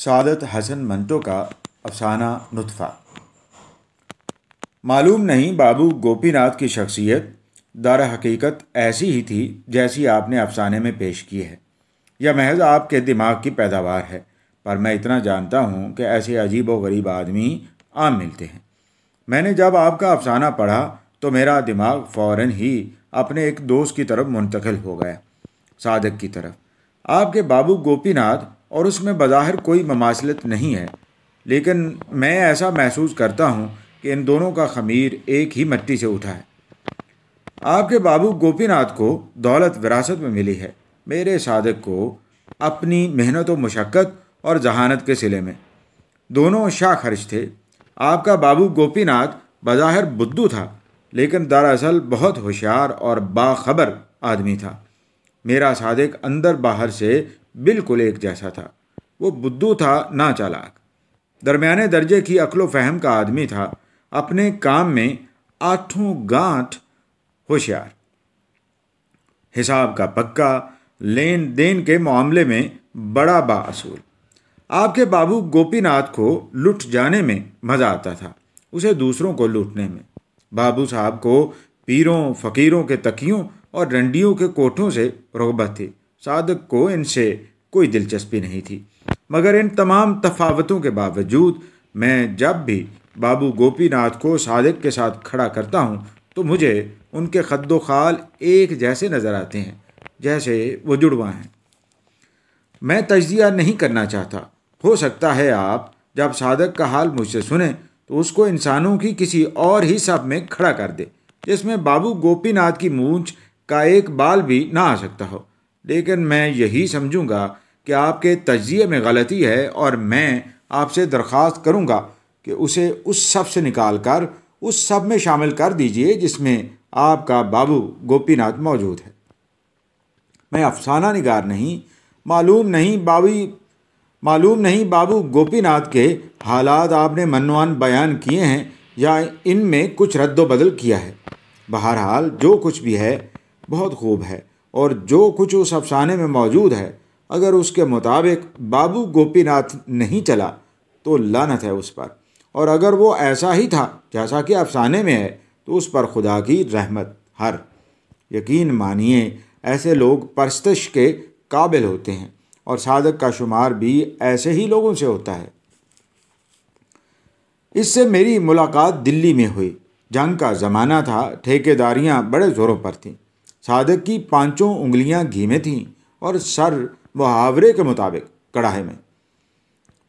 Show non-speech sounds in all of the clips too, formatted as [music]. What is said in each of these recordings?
सादत हसन मंटो का अफसाना नुतफ़ा। मालूम नहीं बाबू गोपीनाथ की शख्सियत दार हकीकत ऐसी ही थी जैसी आपने अफसाने में पेश की है। यह महज आपके दिमाग की पैदावार है, पर मैं इतना जानता हूँ कि ऐसे अजीब व गरीब आदमी आम मिलते हैं। मैंने जब आपका अफसाना पढ़ा तो मेरा दिमाग फ़ौर ही अपने एक दोस्त की तरफ़ मुंतकिल हो गया, सादक की तरफ़। आपके बाबू गोपीनाथ और उसमें बज़ाहिर कोई ममासलत नहीं है। लेकिन मैं ऐसा महसूस करता हूँ कि इन दोनों का खमीर एक ही मट्टी से उठा है। आपके बाबू गोपीनाथ को दौलत विरासत में मिली है। मेरे सादक को अपनी मेहनत व मशक्क़त और जहानत के सिले में। दोनों शाह खर्च थे। आपका बाबू गोपीनाथ बज़ाहिर बुद्धू था, लेकिन दरअसल बहुत होशियार और बाखबर आदमी था। मेरा सादिक अंदर बाहर से बिल्कुल एक जैसा था। वो बुद्धू था, ना चालाक। दरमियाने दर्जे की अकलो फहम का आदमी था। अपने काम में आठों गांठ होशियार। हिसाब का पक्का लेन देन के मामले में बड़ा बासूल आपके बाबू गोपीनाथ को लुट जाने में मज़ा आता था, उसे दूसरों को लूटने में। बाबू साहब को पीरों, फ़कीरों के तकियों और रंडियों के कोठों से रगबत थी। सादक को इनसे कोई दिलचस्पी नहीं थी। मगर इन तमाम तफावतों के बावजूद मैं जब भी बाबू गोपीनाथ को सादक के साथ खड़ा करता हूँ तो मुझे उनके खद्दो खाल एक जैसे नज़र आते हैं, जैसे वो जुड़वा हैं। मैं तजिया नहीं करना चाहता। हो सकता है आप जब सादक का हाल मुझसे सुने तो उसको इंसानों की किसी और ही सब में खड़ा कर दे, जिसमें बाबू गोपीनाथ की मूंछ का एक बाल भी ना आ सकता हो। लेकिन मैं यही समझूँगा कि आपके तजिए में गलती है और मैं आपसे दरख्वास्त करूँगा कि उसे उस सबसे निकाल कर, उस सब में शामिल कर दीजिए जिसमें आपका बाबू गोपीनाथ मौजूद है। मैं अफसाना निगार नहीं, मालूम नहीं बाबी, मालूम नहीं बाबू गोपीनाथ के हालात आपने मनवान बयान किए हैं या इनमें कुछ रद्दबदल किया है। बहरहाल, जो कुछ भी है, बहुत खूब है। और जो कुछ उस अफसाने में मौजूद है, अगर उसके मुताबिक बाबू गोपीनाथ नहीं चला तो लानत है उस पर। और अगर वो ऐसा ही था, जैसा कि अफसाने में है तो उस पर खुदा की रहमत हर। यकीन मानिए, ऐसे लोग परस्तश के काबिल होते हैं, और सादक का शुमार भी ऐसे ही लोगों से होता है। इससे मेरी मुलाकात दिल्ली में हुई। जंग का ज़माना था, ठेकेदारियाँ बड़े ज़ोरों पर थीं। सादक की पाँचों उंगलियाँ घी में थीं और सर मुहावरे के मुताबिक कड़ाहे में।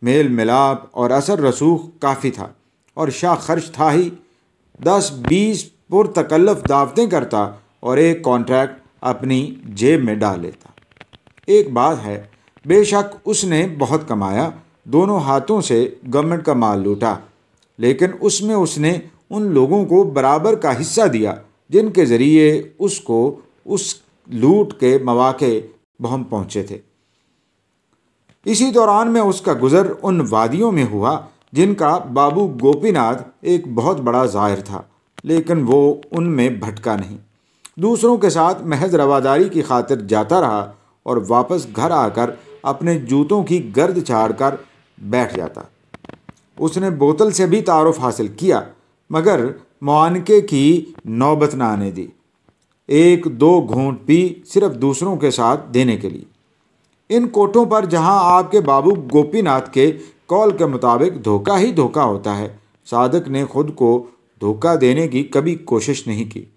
मेल मिलाप और असर रसूख काफ़ी था और शाह खर्च था ही। दस बीस पुरतकल्लफ दावतें करता और एक कॉन्ट्रैक्ट अपनी जेब में डाल लेता। एक बात है, बेशक उसने बहुत कमाया, दोनों हाथों से गवर्नमेंट का माल लूटा, लेकिन उसमें उसने उन लोगों को बराबर का हिस्सा दिया जिनके ज़रिए उसको उस लूट के मौाक़े बहम पहुँचे थे। इसी दौरान में उसका गुज़र उन वादियों में हुआ, जिनका बाबू गोपीनाथ एक बहुत बड़ा ज़ाहिर था, लेकिन वो उनमें भटका नहीं। दूसरों के साथ महज रवादारी की खातिर जाता रहा और वापस घर आकर अपने जूतों की गर्द छाड़ कर बैठ जाता। उसने बोतल से भी तारफ़ हासिल किया, मगर मुआनके की नौबत ना आने दी। एक दो घूंट भी सिर्फ़ दूसरों के साथ देने के लिए। इन कोठों पर जहाँ आपके बाबू गोपीनाथ के कॉल के मुताबिक धोखा ही धोखा होता है, साधक ने खुद को धोखा देने की कभी कोशिश नहीं की।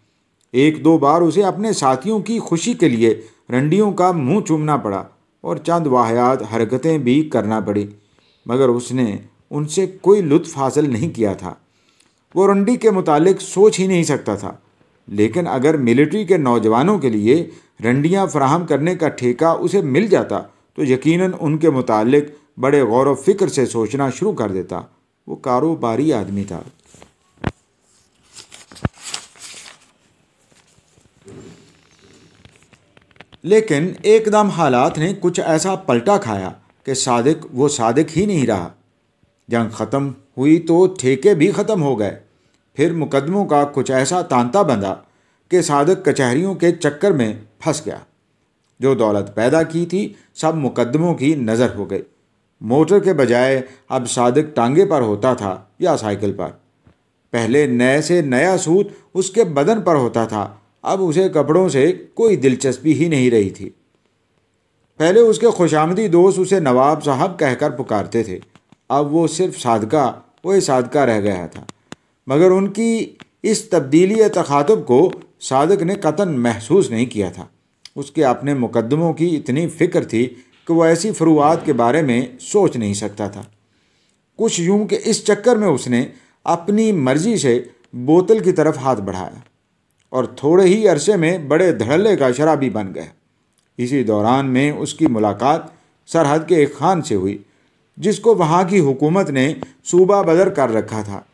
एक दो बार उसे अपने साथियों की खुशी के लिए रंडियों का मुँह चूमना पड़ा और चंद वाहियात हरकतें भी करना पड़ी, मगर उसने उनसे कोई लुत्फ हासिल नहीं किया था। वो रंडी के मुतालिक सोच ही नहीं सकता था। लेकिन अगर मिलिट्री के नौजवानों के लिए रंडियाँ फ्राहम करने का ठेका उसे मिल जाता तो यकीनन उनके मुतालिक बड़े गौर फ़िक्र से सोचना शुरू कर देता। वो कारोबारी आदमी था। लेकिन एकदम हालात ने कुछ ऐसा पलटा खाया कि सादिक, वो सादिक ही नहीं रहा। जंग ख़त्म हुई तो ठेके भी ख़त्म हो गए। फिर मुकदमों का कुछ ऐसा तांता बंधा कि सादक कचहरियों के चक्कर में फंस गया। जो दौलत पैदा की थी, सब मुकदमों की नज़र हो गई। मोटर के बजाय अब सादिक टांगे पर होता था या साइकिल पर। पहले नए से नया सूट उसके बदन पर होता था, अब उसे कपड़ों से कोई दिलचस्पी ही नहीं रही थी। पहले उसके खुशामदी दोस्त उसे नवाब साहब कहकर पुकारते थे। अब वो सिर्फ़ सादका वही सादका रह गया था। मगर उनकी इस तब्दीली या तखातब को सादक ने कतन महसूस नहीं किया था। उसके अपने मुकदमों की इतनी फ़िक्र थी कि वह ऐसी फरुआत के बारे में सोच नहीं सकता था। कुछ यूँ कि इस चक्कर में उसने अपनी मर्ज़ी से बोतल की तरफ़ हाथ बढ़ाया और थोड़े ही अरसे में बड़े धड़ल्ले का शराबी बन गया। इसी दौरान में उसकी मुलाकात सरहद के एक खान से हुई, जिसको वहाँ की हुकूमत ने सूबा बदर कर रखा था।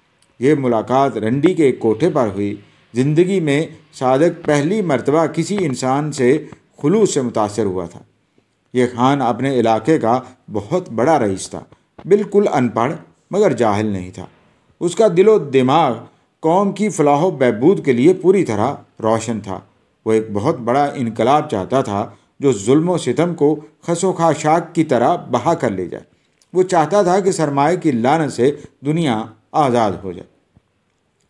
ये मुलाकात रंडी के एक कोठे पर हुई। ज़िंदगी में सादक पहली मरतबा किसी इंसान से खलूस से मुतासर हुआ था। ये खान अपने इलाके का बहुत बड़ा रईस था। बिल्कुल अनपढ़, मगर जाहिल नहीं था। उसका दिलो दिमाग कौम की फलाह बहबूद के लिए पूरी तरह रोशन था। वो एक बहुत बड़ा इनकलाब चाहता था जो जुल्म सितम को खसो शाक की तरह बहा कर ले जाए। वो चाहता था कि सरमाए की लान से दुनिया आज़ाद हो जाए।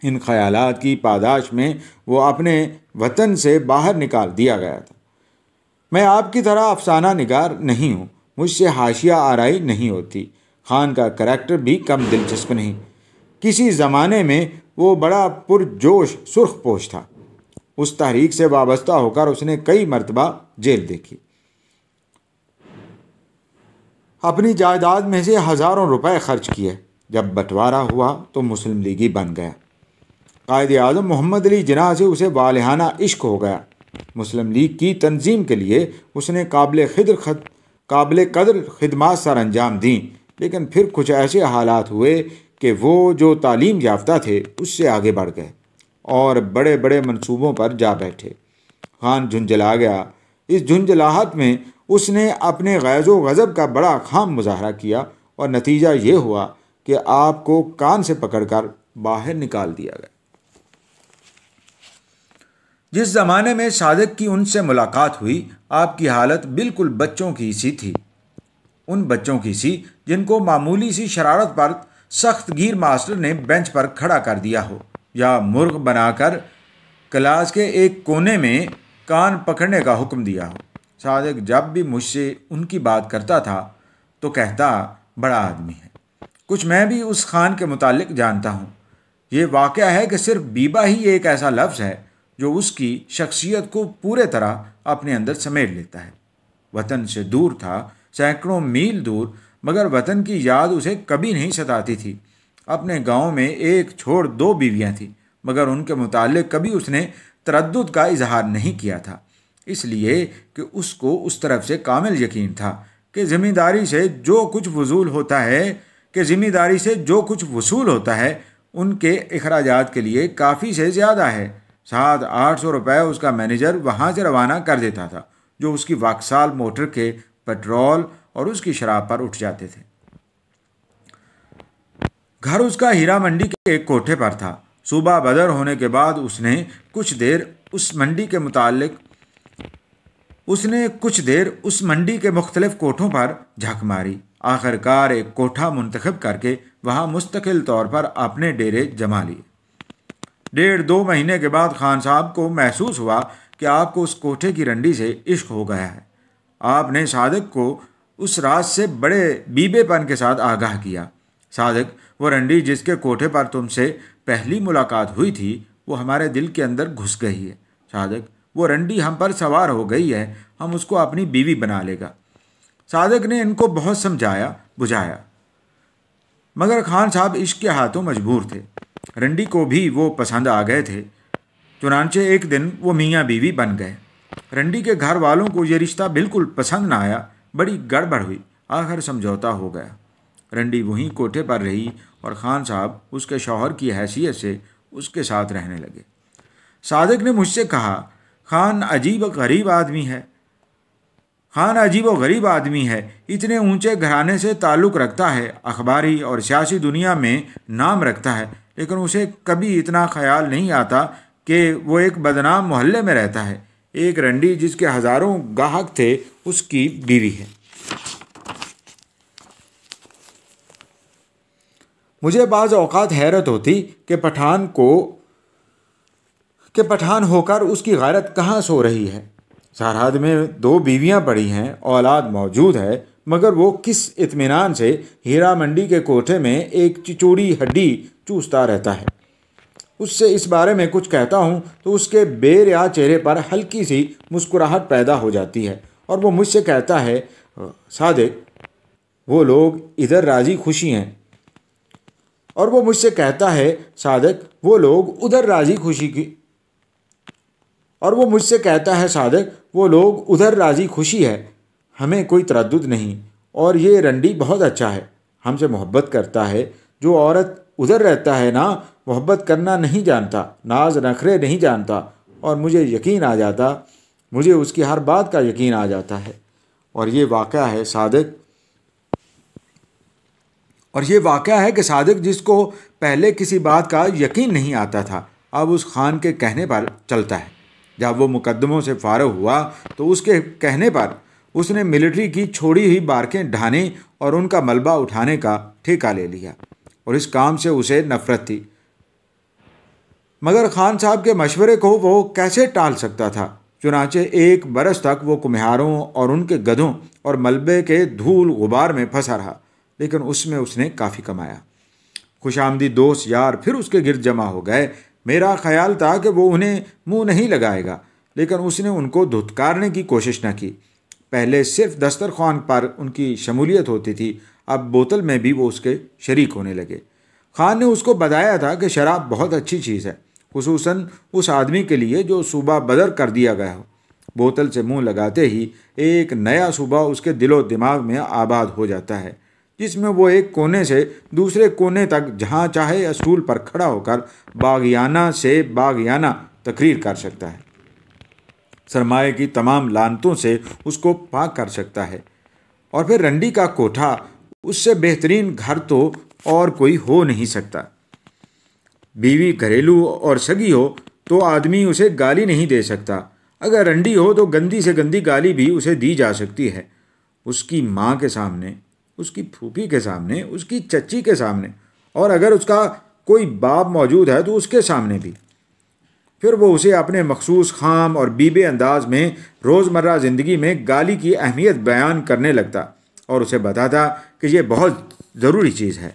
इन ख्यालात की पादाश में वो अपने वतन से बाहर निकाल दिया गया था। मैं आपकी तरह अफसाना निगार नहीं हूँ, मुझसे हाशिया आराई नहीं होती। खान का करैक्टर भी कम दिलचस्प नहीं। किसी ज़माने में वो बड़ा पुरजोश, सुर्ख पोश था। उस तहरीक से वाबस्ता होकर उसने कई मरतबा जेल देखी। अपनी जायदाद में से हज़ारों रुपए खर्च किए। जब बंटवारा हुआ तो मुस्लिम लीग ही बन गया। कायद अजम मोहम्मद अली जना से उसे वालहाना इश्क हो गया। मुस्लिम लीग की तंजीम के लिए उसने काबिल खिद्र खद काबिल कदर खदमात सर अंजाम दी। लेकिन फिर कुछ ऐसे हालात हुए कि वो जो तालीम याफ्ता थे, उससे आगे बढ़ गए और बड़े बड़े मंसूबों पर जा बैठे। खान झुंझला गया। इस झुंझलाहट में उसने अपने गैज़ो गज़ब का बड़ा खाम मुजाहरा किया और नतीजा ये हुआ कि आपको कान से पकड़कर बाहर निकाल दिया गया। जिस ज़माने में सादक की उनसे मुलाकात हुई, आपकी हालत बिल्कुल बच्चों की सी थी। उन बच्चों की सी, जिनको मामूली सी शरारत पर सख्त गिर मास्टर ने बेंच पर खड़ा कर दिया हो, या मुर्ग बनाकर क्लास के एक कोने में कान पकड़ने का हुक्म दिया हो। सादक जब भी मुझसे उनकी बात करता था तो कहता, बड़ा आदमी है। कुछ मैं भी उस खान के मुतालिक जानता हूँ। ये वाक़ है कि सिर्फ़ बीबा ही एक ऐसा लफ्ज़ है, जो उसकी शख्सियत को पूरे तरह अपने अंदर समेट लेता है। वतन से दूर था, सैकड़ों मील दूर, मगर वतन की याद उसे कभी नहीं सताती थी। अपने गाँव में एक छोड़ दो बीवियाँ थीं, मगर उनके मुतालिक कभी उसने तरद का इजहार नहीं किया था। इसलिए कि उसको उस तरफ़ से कामिल यकीन था कि ज़िम्मेदारी से जो कुछ वसूल होता है कि ज़िम्मेदारी से जो कुछ वसूल होता है, उनके अखराज के लिए काफ़ी से ज़्यादा है। सात, आठ सौ रुपये उसका मैनेजर वहाँ से रवाना कर देता था, जो उसकी वाकसाल मोटर के पेट्रोल और उसकी शराब पर उठ जाते थे। घर उसका हीरा मंडी के एक कोठे पर था। सुबह बदर होने के बाद उसने कुछ देर उस मंडी के मुतालिक, उसने कुछ देर उस मंडी के मुख्तलिफ़ कोठों पर झक मारी। आखिरकार एक कोठा मुंतखब करके वहाँ मुस्तकिल तौर पर अपने डेरे जमा लिए। डेढ़ दो महीने के बाद खान साहब को महसूस हुआ कि आपको उस कोठे की रंडी से इश्क हो गया है। आपने सादक को उस रात से बड़े बीबेपन के साथ आगाह किया। सादक, वो रंडी जिसके कोठे पर तुमसे पहली मुलाकात हुई थी, वो हमारे दिल के अंदर घुस गई है। सादक, वो रंडी हम पर सवार हो गई है, हम उसको अपनी बीवी बना लेगा। सादक ने इनको बहुत समझाया, बुझाया। मगर खान साहब इश्क के हाथों मजबूर थे। रंडी को भी वो पसंद आ गए थे। चुनानचे एक दिन वो मियाँ बीवी बन गए। रंडी के घर वालों को ये रिश्ता बिल्कुल पसंद ना आया, बड़ी गड़बड़ हुई, आखिर समझौता हो गया। रंडी वहीं कोठे पर रही और खान साहब उसके शौहर की हैसियत से उसके साथ रहने लगे। सादक ने मुझसे कहा, खान अजीब गरीब आदमी है खान अजीब व गरीब आदमी है। इतने ऊँचे घराने से ताल्लुक़ रखता है। अखबारी और सियासी दुनिया में नाम रखता है। लेकिन उसे कभी इतना ख्याल नहीं आता कि वो एक बदनाम मोहल्ले में रहता है। एक रंडी जिसके हज़ारों गाहक थे, उसकी बीवी है। मुझे बाज़ अवकात हैरत होती कि पठान को, कि पठान होकर उसकी गैरत कहाँ सो रही है। सरहद में दो बीवियाँ पड़ी हैं, औलाद मौजूद है, मगर वो किस इत्मीनान से हीरा मंडी के कोठे में एक चिचोड़ी हड्डी चूसता रहता है? उससे इस बारे में कुछ कहता हूँ तो उसके बेर या चेहरे पर हल्की सी मुस्कुराहट पैदा हो जाती है और वो मुझसे कहता है, सादिक, वो लोग इधर राज़ी खुशी हैं। और वो मुझसे कहता है, सादक, वो लोग उधर राज़ी खुशी की और वो मुझसे कहता है, सादक वो लोग उधर राज़ी खुशी है। हमें कोई तरद नहीं। और ये रंडी बहुत अच्छा है। हमसे मोहब्बत करता है। जो औरत उधर रहता है ना, मोहब्बत करना नहीं जानता। नाज नखरे नहीं जानता। और मुझे यकीन आ जाता। मुझे उसकी हर बात का यकीन आ जाता है। और ये वाक़ है सादक। और ये वाक़ है कि सादक जिसको पहले किसी बात का यकीन नहीं आता था। अब उस खान के कहने पर चलता है। जब वो मुकदमों से फारग हुआ तो उसके कहने पर उसने मिलिट्री की छोड़ी हुई बारकें ढाने और उनका मलबा उठाने का ठेका ले लिया और इस काम से उसे नफरत थी। मगर खान साहब के मशवरे को वो कैसे टाल सकता था? चुनाचे एक बरस तक वो कुम्हारों और उनके गधों और मलबे के धूल गुबार में फंसा रहा, लेकिन उसमें उसने काफ़ी कमाया। खुश आमदी दोस्त यार फिर उसके गिरद जमा हो गए मेरा ख्याल था कि वो उन्हें मुँह नहीं लगाएगा, लेकिन उसने उनको धुतकारने की कोशिश न की। पहले सिर्फ़ दस्तरखान पर उनकी शमूलियत होती थी, अब बोतल में भी वो उसके शरीक होने लगे। खान ने उसको बताया था कि शराब बहुत अच्छी चीज़ है खसूस उस आदमी के लिए जो सूबा बदर कर दिया गया हो। बोतल से मुँह लगाते ही एक नया सूबा उसके दिलो दिमाग में आबाद हो जाता है। जिसमें वो एक कोने से दूसरे कोने तक जहाँ चाहे असूल पर खड़ा होकर बागियाना से बागियाना तकरीर कर सकता है। सरमाए की तमाम लानतों से उसको पाक कर सकता है। और फिर रंडी का कोठा, उससे बेहतरीन घर तो और कोई हो नहीं सकता। बीवी घरेलू और सगी हो तो आदमी उसे गाली नहीं दे सकता। अगर रंडी हो तो गंदी से गंदी गाली भी उसे दी जा सकती है। उसकी माँ के सामने उसकी फूफी के सामने, उसकी चच्ची के सामने और अगर उसका कोई बाप मौजूद है तो उसके सामने भी। फिर वो उसे अपने मखसूस खाम और बीबे अंदाज में रोज़मर्रा ज़िंदगी में गाली की अहमियत बयान करने लगता और उसे बताता कि यह बहुत ज़रूरी चीज़ है।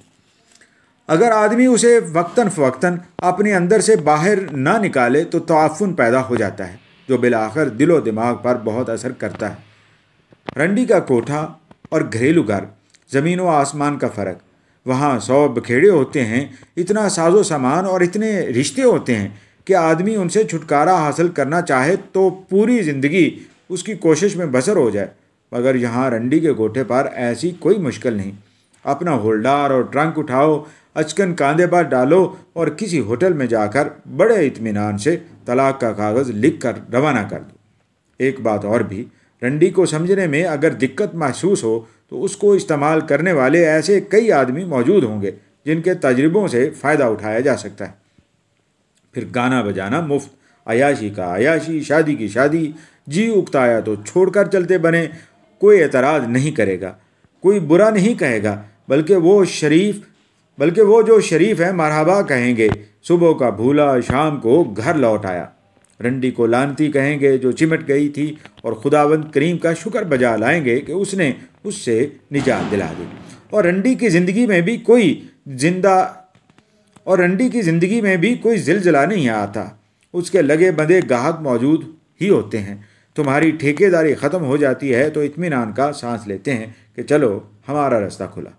अगर आदमी उसे वक्ता फ़वक्ता अपने अंदर से बाहर ना निकाले तो तफन पैदा हो जाता है, जो बिलाखर दिलो दिमाग पर बहुत असर करता है। रंडी का कोठा और घरेलू घर ज़मीन व आसमान का फ़र्क। वहाँ सौ बखेड़े होते हैं, इतना साजो सामान और इतने रिश्ते होते हैं कि आदमी उनसे छुटकारा हासिल करना चाहे तो पूरी ज़िंदगी उसकी कोशिश में बसर हो जाए। मगर यहाँ रंडी के गोठे पर ऐसी कोई मुश्किल नहीं। अपना होल्डार और ट्रंक उठाओ, अचकन कांधे पर डालो और किसी होटल में जाकर बड़े इतमान से तलाक का कागज़ लिख कर रवाना कर दो। एक बात और भी, रंडी को समझने में अगर दिक्कत महसूस हो तो उसको इस्तेमाल करने वाले ऐसे कई आदमी मौजूद होंगे, जिनके तजर्बों से फ़ायदा उठाया जा सकता है। फिर गाना बजाना मुफ़्त, अयाशी का अयाशी, शादी की शादी, जी उगताया तो छोड़कर चलते बने, कोई एतराज़ नहीं करेगा, कोई बुरा नहीं कहेगा, बल्कि वो शरीफ, बल्कि वो जो शरीफ है, मरहबा कहेंगे, सुबह का भूला, शाम को घर लौट आया। रंडी को लानती कहेंगे, जो चिमट गई थी, और खुदावंद करीम का शुक्र बजा लाएँगे कि उसने उससे निजात दिला दी। और रंडी की ज़िंदगी में भी कोई ज़िंदा, और रंडी की ज़िंदगी में भी कोई जिलजिला नहीं आता। उसके लगे बंदे गाहक मौजूद ही होते हैं। तुम्हारी ठेकेदारी ख़त्म हो जाती है तो इतमान का सांस लेते हैं कि चलो, हमारा रास्ता खुला।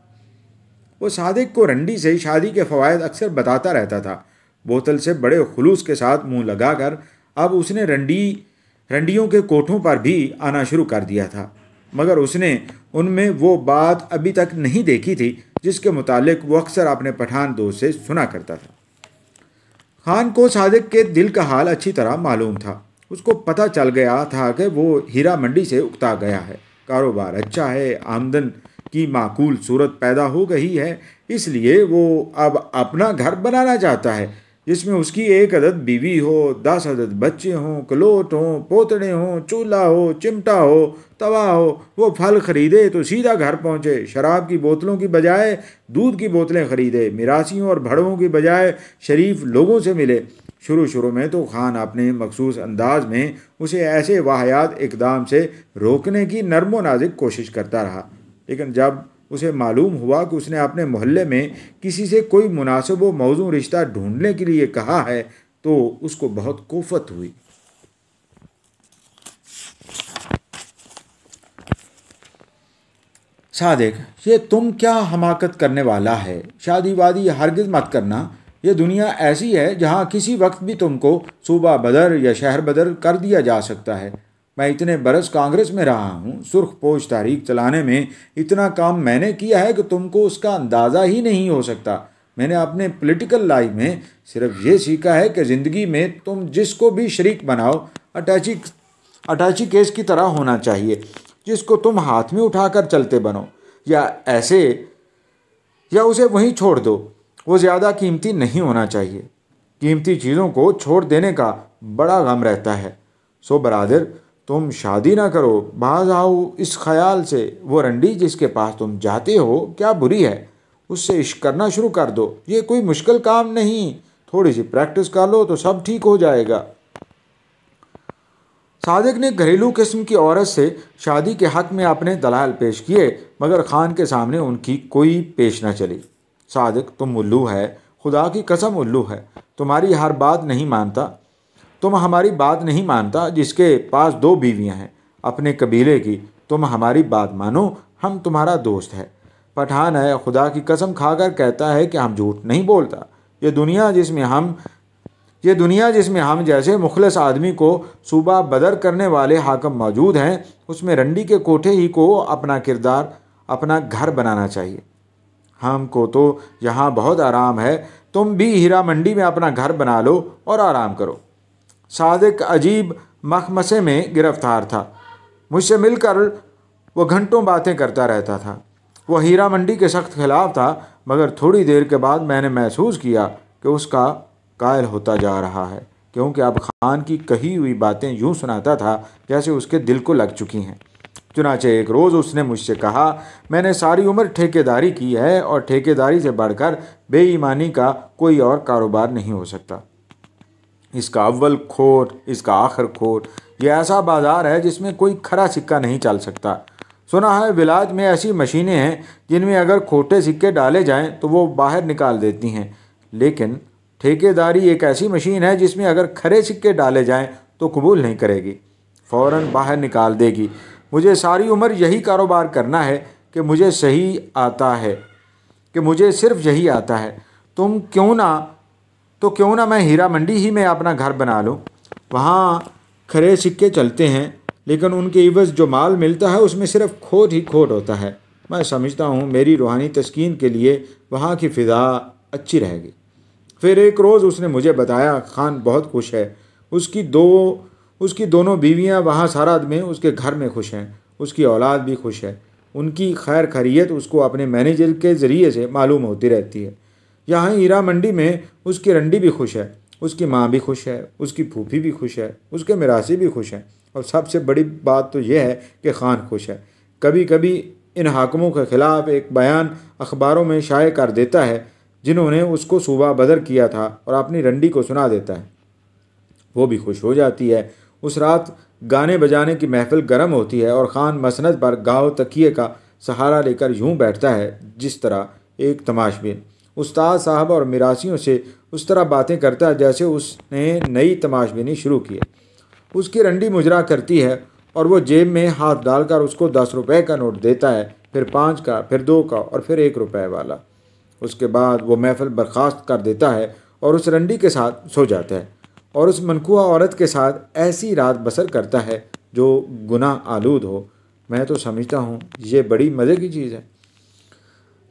वो सादिक को रंडी से शादी के फ़वाद अक्सर बताता रहता था। बोतल से बड़े खुलूस के साथ मुँह लगाकर अब उसने रंडी, रंडियों के कोठों पर भी आना शुरू कर दिया था। मगर उसने उनमें वो बात अभी तक नहीं देखी थी, जिसके मुतालिक वो अक्सर अपने पठान दोस्त से सुना करता था। खान को सादिक के दिल का हाल अच्छी तरह मालूम था। उसको पता चल गया था कि वो हीरा मंडी से उकता गया है। कारोबार अच्छा है, आमदन की माकूल सूरत पैदा हो गई है, इसलिए वो अब अपना घर बनाना चाहता है। जिसमें उसकी एक अदद बीवी हो, दस अदद बच्चे हों, कलोट हों, पोतड़े हों, चूल्हा हो, चिमटा हो, तवा हो, वो फल खरीदे तो सीधा घर पहुँचे। शराब की बोतलों की बजाय दूध की बोतलें खरीदे। मिरासियों और भड़वों की बजाय शरीफ लोगों से मिले। शुरू शुरू में तो खान अपने मखसूस अंदाज में उसे ऐसे वाहियात इकदाम से रोकने की नरमो नाजिक कोशिश करता रहा। लेकिन जब उसे मालूम हुआ कि उसने अपने मोहल्ले में किसी से कोई मुनासिब व मौजू रिश्ता ढूँढने के लिए कहा है तो उसको बहुत कोफत हुई। सादिक, ये तुम क्या हमाकत करने वाला है? शादी वादी हरगिज मत करना। ये दुनिया ऐसी है जहाँ किसी वक्त भी तुमको सूबा बदर या शहर बदर कर दिया जा सकता है। मैं इतने बरस कांग्रेस में रहा हूँ, सुर्ख पोश तारीख चलाने में इतना काम मैंने किया है कि तुमको उसका अंदाज़ा ही नहीं हो सकता। मैंने अपने पॉलिटिकल लाइफ में सिर्फ़ ये सीखा है कि ज़िंदगी में तुम जिसको भी शरीक बनाओ, अटैची अटैची केस की तरह होना चाहिए, जिसको तुम हाथ में उठाकर चलते बनो, या ऐसे, या उसे वहीं छोड़ दो। वो ज़्यादा कीमती नहीं होना चाहिए। कीमती चीज़ों को छोड़ देने का बड़ा गम रहता है। सो बरादर तुम शादी ना करो, बाज आओ इस ख्याल से। वो रंडी जिसके पास तुम जाते हो, क्या बुरी है? उससे इश्क करना शुरू कर दो। ये कोई मुश्किल काम नहीं। थोड़ी सी प्रैक्टिस कर लो तो सब ठीक हो जाएगा। सादिक ने घरेलू किस्म की औरत से शादी के हक में अपने दलाल पेश किए, मगर खान के सामने उनकी कोई पेश न चली। सादिक, तुम उल्लू है। खुदा की कसम उल्लू है। तुम्हारी हर बात नहीं मानता। तुम हमारी बात नहीं मानता जिसके पास दो बीवियाँ हैं, अपने कबीले की। तुम हमारी बात मानो, हम तुम्हारा दोस्त है। पठान है, खुदा की कसम खाकर कहता है कि हम झूठ नहीं बोलता। ये दुनिया जिसमें हम, ये दुनिया जिसमें हम जैसे मुखलस आदमी को सूबा बदर करने वाले हाकम मौजूद हैं, उसमें रंडी के कोठे ही को अपना किरदार, अपना घर बनाना चाहिए। हमको तो यहाँ बहुत आराम है। तुम भी हीरा मंडी में अपना घर बना लो और आराम करो। सादिक अजीब मखमसे में गिरफ़्तार था। मुझसे मिलकर वो घंटों बातें करता रहता था। वह हीरा मंडी के सख्त खिलाफ था, मगर थोड़ी देर के बाद मैंने महसूस किया कि उसका कायल होता जा रहा है, क्योंकि अब खान की कही हुई बातें यूँ सुनाता था जैसे उसके दिल को लग चुकी हैं। चुनाचे एक रोज़ उसने मुझसे कहा, मैंने सारी उम्र ठेकेदारी की है और ठेकेदारी से बढ़कर बेईमानी का कोई और कारोबार नहीं हो सकता। इसका अव्वल खोट इसका आखिर खोट ये ऐसा बाज़ार है जिसमें कोई खरा सिक्का नहीं चल सकता। सुना है, विलाज में ऐसी मशीनें हैं जिनमें अगर खोटे सिक्के डाले जाएँ तो वो बाहर निकाल देती हैं। लेकिन ठेकेदारी एक ऐसी मशीन है जिसमें अगर खरे सिक्के डाले जाएँ तो कबूल नहीं करेगी। फ़ौर बाहर निकाल देगी। मुझे सारी उम्र यही कारोबार करना है कि मुझे सही आता है, कि मुझे सिर्फ़ यही आता है। तुम क्यों ना तो क्यों ना मैं हीरा मंडी ही में अपना घर बना लूँ? वहाँ खरे सिक्के चलते हैं, लेकिन उनके इवज जो माल मिलता है उसमें सिर्फ़ खोट ही खोट होता है। मैं समझता हूँ मेरी रूहानी तस्कीन के लिए वहाँ की फ़िज़ा अच्छी रहेगी। फिर एक रोज़ उसने मुझे बताया, खान, बहुत खुश है। उसकी दो, उसकी दोनों बीवियाँ वहाँ सारा में उसके घर में खुश हैं। उसकी औलाद भी खुश है। उनकी खैर खरीत उसको अपने मैनेजर के ज़रिए से मालूम होती रहती है। यहाँ हीरा मंडी में उसकी रंडी भी खुश है, उसकी माँ भी खुश है, उसकी फूफी भी खुश है, उसके मिरासी भी खुश हैं। और सबसे बड़ी बात तो यह है कि खान खुश है। कभी कभी इन हाकमों के ख़िलाफ़ एक बयान अखबारों में शाये कर देता है, जिन्होंने उसको सूबा बदर किया था और अपनी रंडी को सुना देता है। वो भी खुश हो जाती है। उस रात गाने बजाने की महफिल गर्म होती है और ख़ान मसनद पर गाँव तकिए का सहारा लेकर यूँ बैठता है, जिस तरह एक तमाशबीन। उस्ताद साहब और मिरासियों से उस तरह बातें करता है जैसे उसने नई तमाशबीनी शुरू की है। उसकी रंडी मुजरा करती है और वो जेब में हाथ डालकर उसको दस रुपए का नोट देता है, फिर पाँच का, फिर दो का और फिर एक रुपए वाला। उसके बाद वो महफिल बर्खास्त कर देता है और उस रंडी के साथ सो जाता है और उस मनकुआ औरत के साथ ऐसी रात बसर करता है जो गुनाह आलूद हो। मैं तो समझता हूँ, ये बड़ी मज़े की चीज़ है।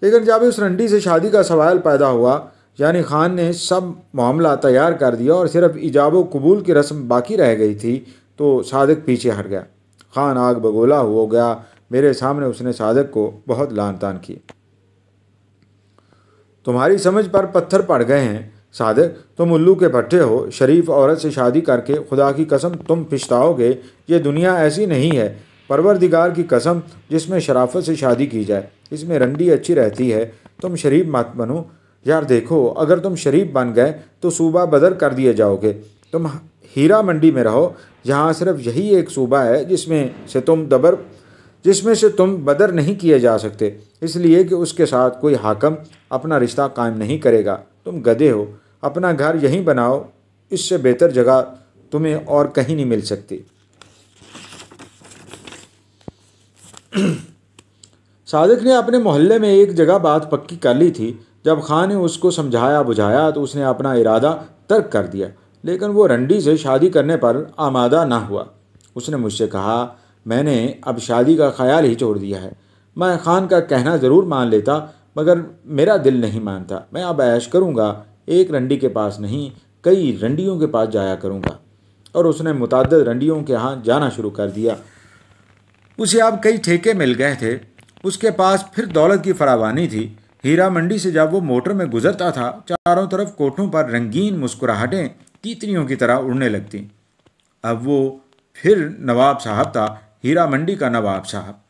लेकिन जब उस रंडी से शादी का सवाल पैदा हुआ, यानी ख़ान ने सब मामला तैयार कर दिया और सिर्फ़ इजाब कबूल की रस्म बाकी रह गई थी तो सादक पीछे हट गया। ख़ान आग बगोला हो गया। मेरे सामने उसने सादक को बहुत लान तान की। तुम्हारी समझ पर पत्थर पड़ गए हैं, सादक। तुम उल्लू के भट्टे हो। शरीफ औरत से शादी करके खुदा की कसम तुम पिछताओगे। ये दुनिया ऐसी नहीं है, परवरदिगार की कसम जिसमें शराफत से शादी की जाए। इसमें रंडी अच्छी रहती है। तुम शरीफ मत बनो। यार देखो, अगर तुम शरीफ बन गए तो सूबा बदर कर दिए जाओगे। तुम हीरा मंडी में रहो। यहाँ सिर्फ़ यही एक सूबा है, जिसमें से तुम दबर, जिसमें से तुम बदर नहीं किए जा सकते। इसलिए कि उसके साथ कोई हाकम अपना रिश्ता कायम नहीं करेगा। तुम गधे हो। अपना घर यहीं बनाओ। इससे बेहतर जगह तुम्हें और कहीं नहीं मिल सकती। [clears throat] सादिक ने अपने मोहल्ले में एक जगह बात पक्की कर ली थी। जब खान ने उसको समझाया बुझाया तो उसने अपना इरादा तर्क कर दिया। लेकिन वो रंडी से शादी करने पर आमादा ना हुआ। उसने मुझसे कहा, मैंने अब शादी का ख्याल ही छोड़ दिया है। मैं खान का कहना ज़रूर मान लेता, मगर मेरा दिल नहीं मानता। मैं अब ऐश करूँगा, एक रंडी के पास नहीं, कई रंडियों के पास जाया करूँगा। और उसने मुतद रंडियों के यहाँ जाना शुरू कर दिया। उसे अब कई ठेके मिल गए थे। उसके पास फिर दौलत की फरावानी थी। हीरा मंडी से जब वो मोटर में गुजरता था, चारों तरफ़ कोठों पर रंगीन मुस्कुराहटें तीतरियों की तरह उड़ने लगती। अब वो फिर नवाब साहब था, हीरा मंडी का नवाब साहब।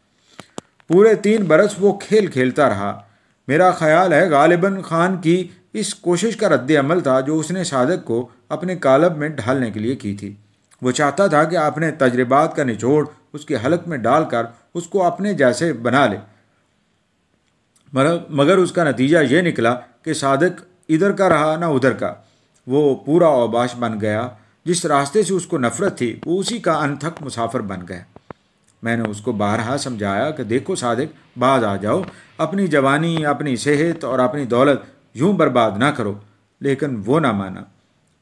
पूरे तीन बरस वो खेल खेलता रहा। मेरा ख्याल है, गालिबन खान की इस कोशिश का रद्द अमल था जो उसने सादक को अपने कालब में ढालने के लिए की थी। वो चाहता था कि अपने तजर्बात का निचोड़ उसके हलक में डालकर उसको अपने जैसे बना ले। मगर उसका नतीजा ये निकला कि सादक इधर का रहा ना उधर का। वो पूरा अबाश बन गया। जिस रास्ते से उसको नफ़रत थी, वो उसी का अनथक मुसाफिर बन गया। मैंने उसको बारहा समझाया कि देखो सादिक, बाज आ जाओ। अपनी जवानी, अपनी सेहत और अपनी दौलत यूँ बर्बाद ना करो। लेकिन वो ना माना।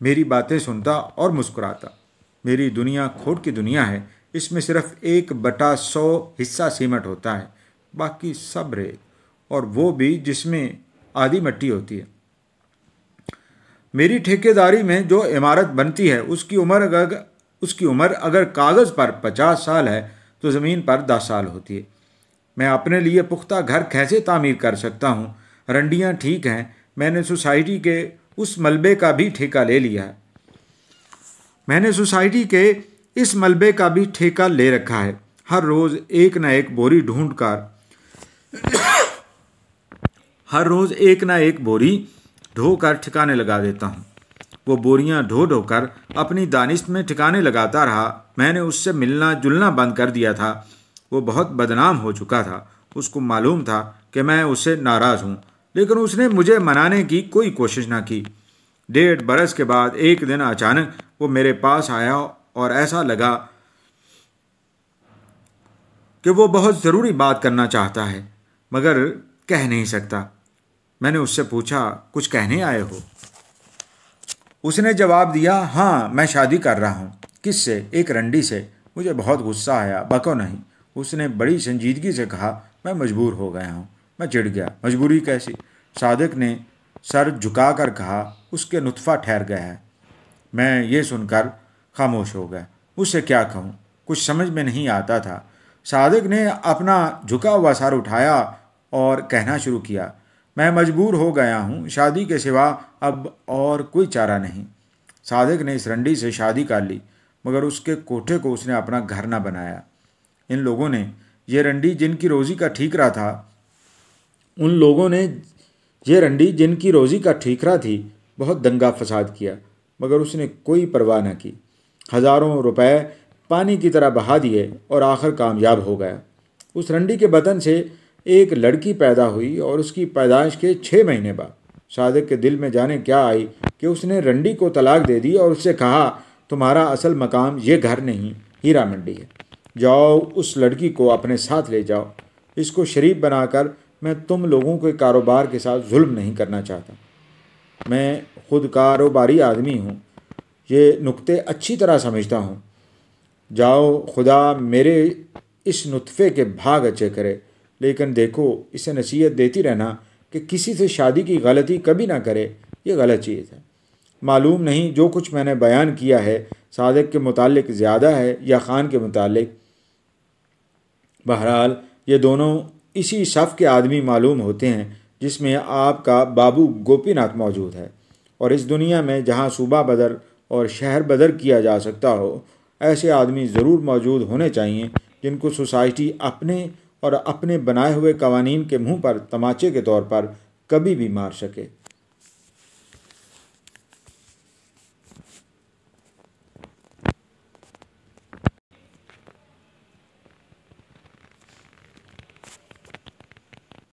मेरी बातें सुनता और मुस्कुराता। मेरी दुनिया खोट की दुनिया है। इसमें सिर्फ़ एक बटा सौ हिस्सा सीमेंट होता है। बाकी सब रेत। और वो भी जिसमें आधी मट्टी होती है। मेरी ठेकेदारी में जो इमारत बनती है, उसकी उम्र अगर, उसकी उम्र अगर कागज़ पर पचास साल है तो ज़मीन पर दस साल होती है। मैं अपने लिए पुख्ता घर कैसे तामीर कर सकता हूँ? रंडियाँ ठीक हैं। मैंने सोसाइटी के उस मलबे का भी ठेका ले लिया है। मैंने सोसाइटी के इस मलबे का भी ठेका ले रखा है। हर रोज़ एक ना एक बोरी ढूंढ कर हर रोज़ एक ना एक बोरी ढोकर ठिकाने लगा देता हूँ। वो बोरियाँ ढो ढोकर अपनी दानिश में ठिकाने लगाता रहा। मैंने उससे मिलना जुलना बंद कर दिया था। वो बहुत बदनाम हो चुका था। उसको मालूम था कि मैं उससे नाराज़ हूँ, लेकिन उसने मुझे मनाने की कोई कोशिश ना की। डेढ़ बरस के बाद एक दिन अचानक वो मेरे पास आया और ऐसा लगा कि वो बहुत ज़रूरी बात करना चाहता है, मगर कह नहीं सकता। मैंने उससे पूछा, कुछ कहने आए हो? उसने जवाब दिया हाँ मैं शादी कर रहा हूँ। किससे? एक रंडी से। मुझे बहुत गुस्सा आया। बको नहीं। उसने बड़ी संजीदगी से कहा, मैं मजबूर हो गया हूँ। मैं चिढ़ गया। मजबूरी कैसी? सादक ने सर झुकाकर कहा, उसके नुतफ़ा ठहर गया है। मैं ये सुनकर खामोश हो गया। उससे क्या कहूँ? कुछ समझ में नहीं आता था। सादिक ने अपना झुका हुआ सर उठाया और कहना शुरू किया, मैं मजबूर हो गया हूँ। शादी के सिवा अब और कोई चारा नहीं। सादिक ने इस रंडी से शादी कर ली, मगर उसके कोठे को उसने अपना घर ना बनाया। इन लोगों ने, ये रंडी जिनकी रोज़ी का ठीकरा था, उन लोगों ने ये रंडी जिनकी रोज़ी का ठीकरा थी, बहुत दंगा फसाद किया। मगर उसने कोई परवाह न की। हज़ारों रुपए पानी की तरह बहा दिए और आखिर कामयाब हो गया। उस रंडी के बदन से एक लड़की पैदा हुई और उसकी पैदाइश के छः महीने बाद। सादिक के दिल में जाने क्या आई कि उसने रंडी को तलाक दे दी और उससे कहा, तुम्हारा असल मकाम ये घर नहीं, हीरा मंडी है। जाओ, उस लड़की को अपने साथ ले जाओ। इसको शरीफ बनाकर मैं तुम लोगों के कारोबार के साथ जुल्म नहीं करना चाहता। मैं खुद कारोबारी आदमी हूँ। ये नुक्ते अच्छी तरह समझता हूँ। जाओ, खुदा मेरे इस नुतफ़े के भाग अच्छे करे। लेकिन देखो, इसे नसीहत देती रहना कि किसी से शादी की गलती कभी ना करे। ये गलत चीज़ है। मालूम नहीं जो कुछ मैंने बयान किया है, सादक के मुतालिक ज़्यादा है या ख़ान के मुतालिक। बहरहाल, ये दोनों इसी सफ़ के आदमी मालूम होते हैं, जिसमें आपका बाबू गोपीनाथ मौजूद है। और इस दुनिया में जहाँ सूबा बदर और शहर बदर किया जा सकता हो, ऐसे आदमी ज़रूर मौजूद होने चाहिए जिनको सोसाइटी अपने और अपने बनाए हुए कवानीन के मुँह पर तमाचे के तौर पर कभी भी मार सके।